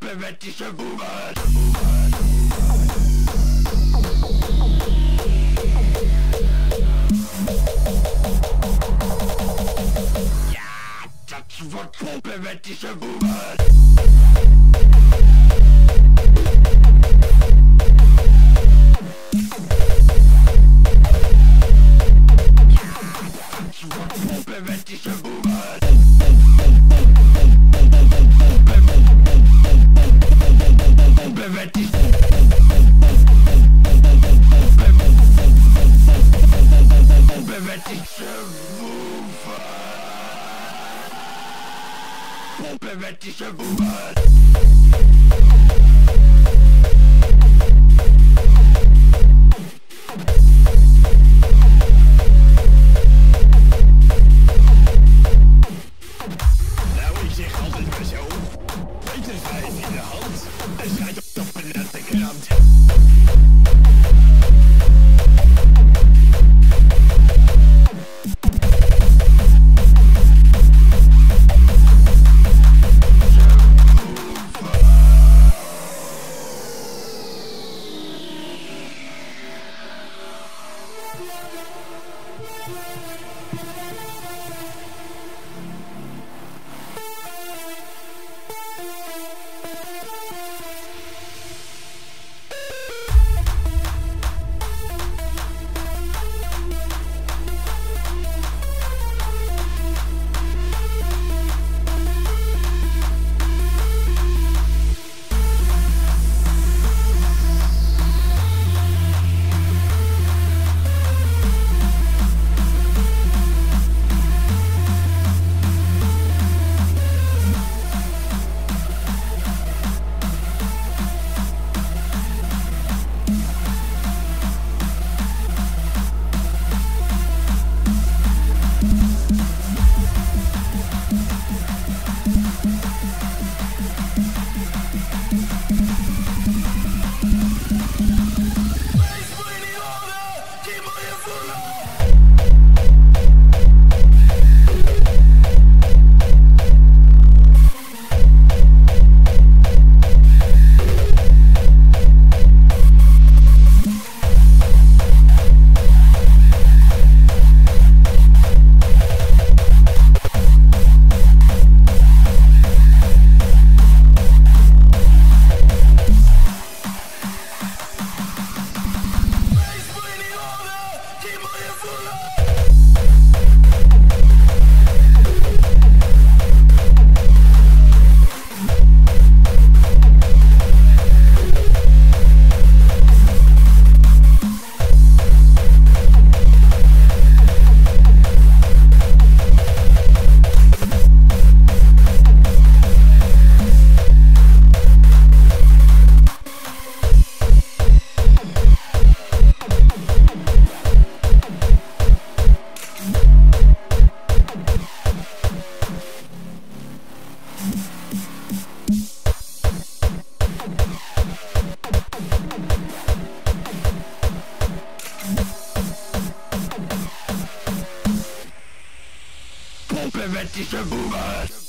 Wypędź się bumer! Ja, to czwórku, wypędź! Bébé, tu se bouffes Buffalo! On peut mettre ce boomer